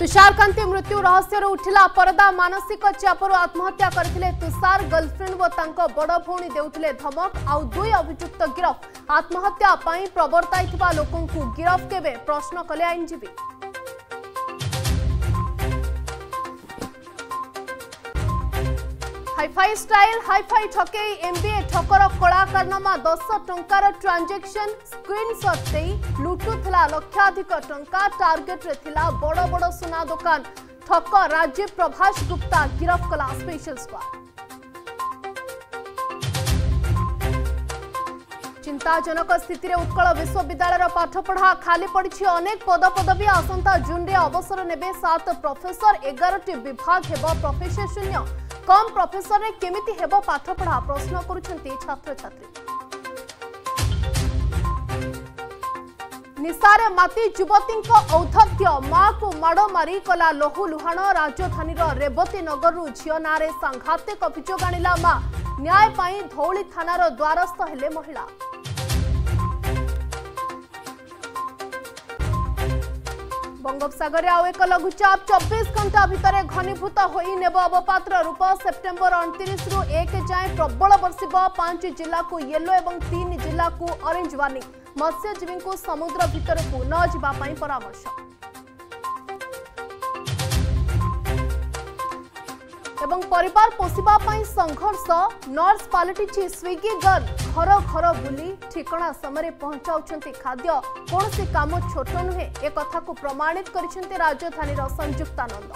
ତୁଷାରକାନ୍ତି ମୃତ୍ୟୁ ରହସ୍ୟରୁ ଉଠିଲା ପରଦା ମାନସିକ ଚାପରୁ ଆତ୍ମହତ୍ୟା କରିଥିଲେ ତୁଷାର ଗର୍ଲଫ୍ରେଣ୍ଡ ଓ ତାଙ୍କ ବଡ଼ ଭଉଣୀ ଦେଉଥିଲେ ଧମକ। ଆଉ ଦୁଇ ଅଭିଯୁକ୍ତ ଗିରଫ। ଆତ୍ମହତ୍ୟା ପାଇଁ ପ୍ରବର୍ତ୍ତାଇଥିବା ଲୋକଙ୍କୁ ଗିରଫ କେବେ? ପ୍ରଶ୍ନ କଲେ ଆଇନଜୀବୀ। ହାଇଫାଇ ଷ୍ଟାଇଲ ହାଇଫାଇ ଠକେଇ ଏମ୍ବିଏ ଠକର କଳା କାରନାମା ଦଶ ଟଙ୍କାର ଟ୍ରାଞ୍ଜାକ୍ସନ ସ୍କ୍ରିନସଟ୍ ଦେଇ ଲୁଟୁଥିଲା ଲକ୍ଷାଧିକ ଟଙ୍କା ଟାର୍ଗେଟରେ ଥିଲା ବଡ଼ ବଡ଼ ସୁନା ଦୋକାନ ଠକ ରାଜୀବ ପ୍ରଭାସ ଗୁପ୍ତା ଗିରଫ କଲା ସ୍ପେଶାଲ ସ୍କ୍ୱାଡ୍ ଚିନ୍ତାଜନକ ସ୍ଥିତିରେ ଉତ୍କଳ ବିଶ୍ୱବିଦ୍ୟାଳୟର ପାଠପଢ଼ା ଖାଲି ପଡ଼ିଛି ଅନେକ ପଦପଦବୀ ଆସନ୍ତା ଜୁନ୍ରେ ଅବସର ନେବେ ସାତ ପ୍ରଫେସର ଏଗାରଟି ବିଭାଗ ହେବ ପ୍ରଫେସର ଶୂନ୍ୟ କମ୍ ପ୍ରଫେସରରେ କେମିତି ହେବ ପାଠପଢ଼ା? ପ୍ରଶ୍ନ କରୁଛନ୍ତି ଛାତ୍ରଛାତ୍ରୀ। ନିଶାରେ ମାତି ଯୁବତୀଙ୍କ ଔଦ୍ଧତ୍ୟ ମାକୁ ମାଡ଼ ମାରି କଲା ଲହୁ ଲୁହାଣ ରାଜଧାନୀର ରେବତୀ ନଗରରୁ ଝିଅ ନାଁରେ ସାଂଘାତିକ ଅଭିଯୋଗ ଆଣିଲା ମା। ନ୍ୟାୟ ପାଇଁ ଧଉଳି ଥାନାର ଦ୍ୱାରସ୍ଥ ହେଲେ ମହିଳା। ବଙ୍ଗୋପସାଗରରେ ଆଉ ଏକ ଲଘୁଚାପ ଚବିଶ ଘଣ୍ଟା ଭିତରେ ଘନୀଭୂତ ହୋଇ ନେବ ଅବପାତ୍ର ରୂପ ସେପ୍ଟେମ୍ବର ଅଣତିରିଶରୁ ଏକ ଯାଏଁ ପ୍ରବଳ ବର୍ଷିବ। ପାଞ୍ଚ ଜିଲ୍ଲାକୁ ୟେଲୋ ଏବଂ ତିନି ଜିଲ୍ଲାକୁ ଅରେଞ୍ଜ ୱାର୍ଣ୍ଣିଂ। ମତ୍ସ୍ୟଜୀବୀଙ୍କୁ ସମୁଦ୍ର ଭିତରକୁ ନ ଯିବା ପାଇଁ ପରାମର୍ଶ। ଏବଂ ପରିବାର ପୋଷିବା ପାଇଁ ସଂଘର୍ଷ ନର୍ସ ପାଲଟିଛି ସ୍ୱିଗି ଗର୍ଲ ଘର ଘର ବୁଲି ଠିକଣା ସମୟରେ ପହଞ୍ଚାଉଛନ୍ତି ଖାଦ୍ୟ। କୌଣସି କାମ ଛୋଟ ନୁହେଁ ଏ କଥାକୁ ପ୍ରମାଣିତ କରିଛନ୍ତି ରାଜଧାନୀର ସଂଯୁକ୍ତାନନ୍ଦ।